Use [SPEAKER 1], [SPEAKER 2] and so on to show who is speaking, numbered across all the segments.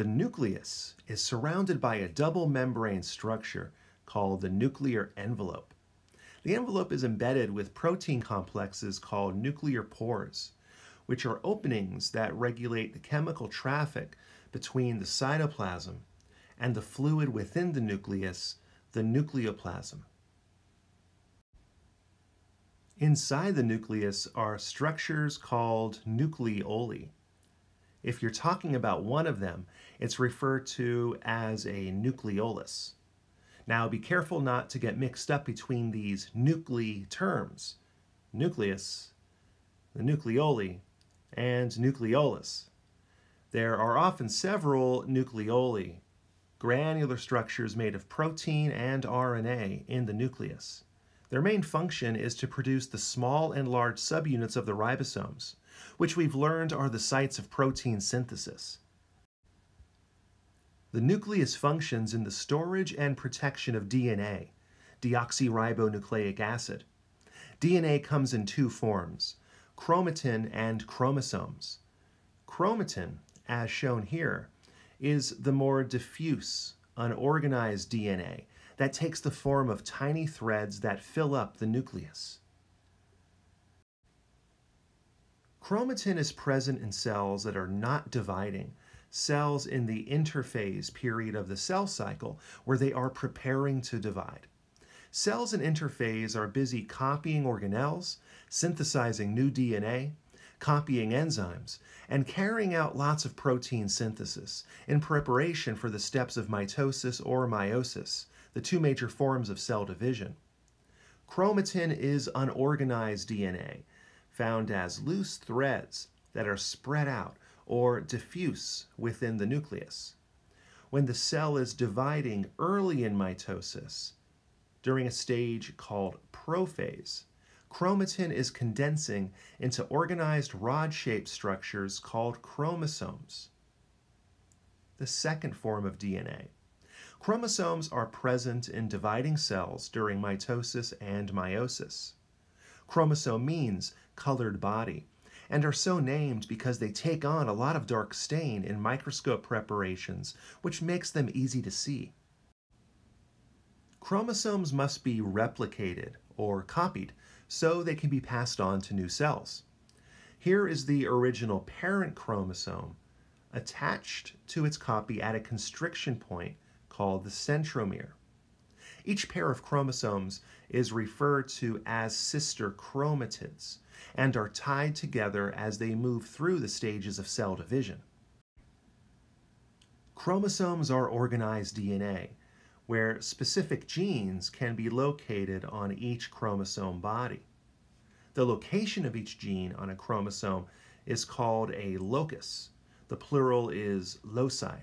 [SPEAKER 1] The nucleus is surrounded by a double membrane structure called the nuclear envelope. The envelope is embedded with protein complexes called nuclear pores, which are openings that regulate the chemical traffic between the cytoplasm and the fluid within the nucleus, the nucleoplasm. Inside the nucleus are structures called nucleoli. If you're talking about one of them, it's referred to as a nucleolus. Now be careful not to get mixed up between these nuclei terms, nucleus, the nucleoli, and nucleolus. There are often several nucleoli, granular structures made of protein and RNA in the nucleus. Their main function is to produce the small and large subunits of the ribosomes, which we've learned are the sites of protein synthesis. The nucleus functions in the storage and protection of DNA, deoxyribonucleic acid. DNA comes in two forms, chromatin and chromosomes. Chromatin, as shown here, is the more diffuse, unorganized DNA that takes the form of tiny threads that fill up the nucleus. Chromatin is present in cells that are not dividing, cells in the interphase period of the cell cycle where they are preparing to divide. Cells in interphase are busy copying organelles, synthesizing new DNA, copying enzymes, and carrying out lots of protein synthesis in preparation for the steps of mitosis or meiosis, the two major forms of cell division. Chromatin is unorganized DNA, found as loose threads that are spread out or diffuse within the nucleus. When the cell is dividing early in mitosis, during a stage called prophase, chromatin is condensing into organized rod-shaped structures called chromosomes. The second form of DNA Chromosomes are present in dividing cells during mitosis and meiosis. Chromosome means colored body and are so named because they take on a lot of dark stain in microscope preparations, which makes them easy to see. Chromosomes must be replicated or copied so they can be passed on to new cells. Here is the original parent chromosome attached to its copy at a constriction point called the centromere. Each pair of chromosomes is referred to as sister chromatids and are tied together as they move through the stages of cell division. Chromosomes are organized DNA, where specific genes can be located on each chromosome body. The location of each gene on a chromosome is called a locus. The plural is loci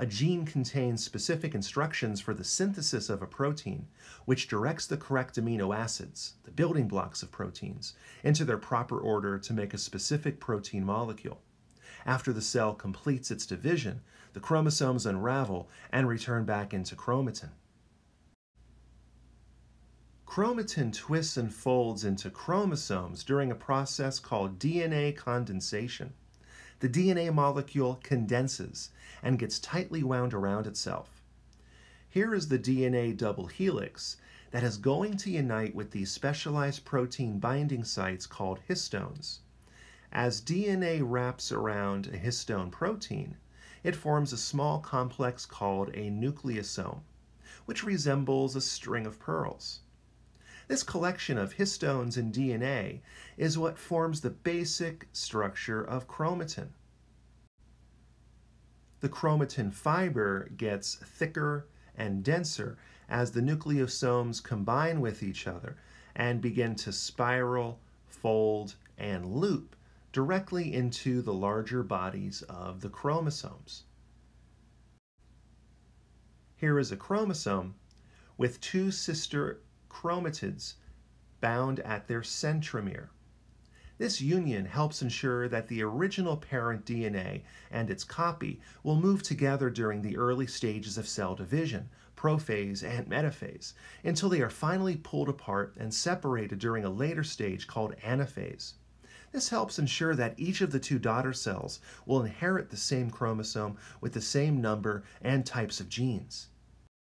[SPEAKER 1] a gene contains specific instructions for the synthesis of a protein, which directs the correct amino acids, the building blocks of proteins, into their proper order to make a specific protein molecule. After the cell completes its division, the chromosomes unravel and return back into chromatin. Chromatin twists and folds into chromosomes during a process called DNA condensation the DNA molecule condenses and gets tightly wound around itself. Here is the DNA double helix that is going to unite with these specialized protein binding sites called histones. As DNA wraps around a histone protein, it forms a small complex called a nucleosome, which resembles a string of pearls. This collection of histones and DNA is what forms the basic structure of chromatin. The chromatin fiber gets thicker and denser as the nucleosomes combine with each other and begin to spiral, fold, and loop directly into the larger bodies of the chromosomes. Here is a chromosome with two sister chromatids bound at their centromere. This union helps ensure that the original parent DNA and its copy will move together during the early stages of cell division, prophase and metaphase, until they are finally pulled apart and separated during a later stage called anaphase. This helps ensure that each of the two daughter cells will inherit the same chromosome with the same number and types of genes.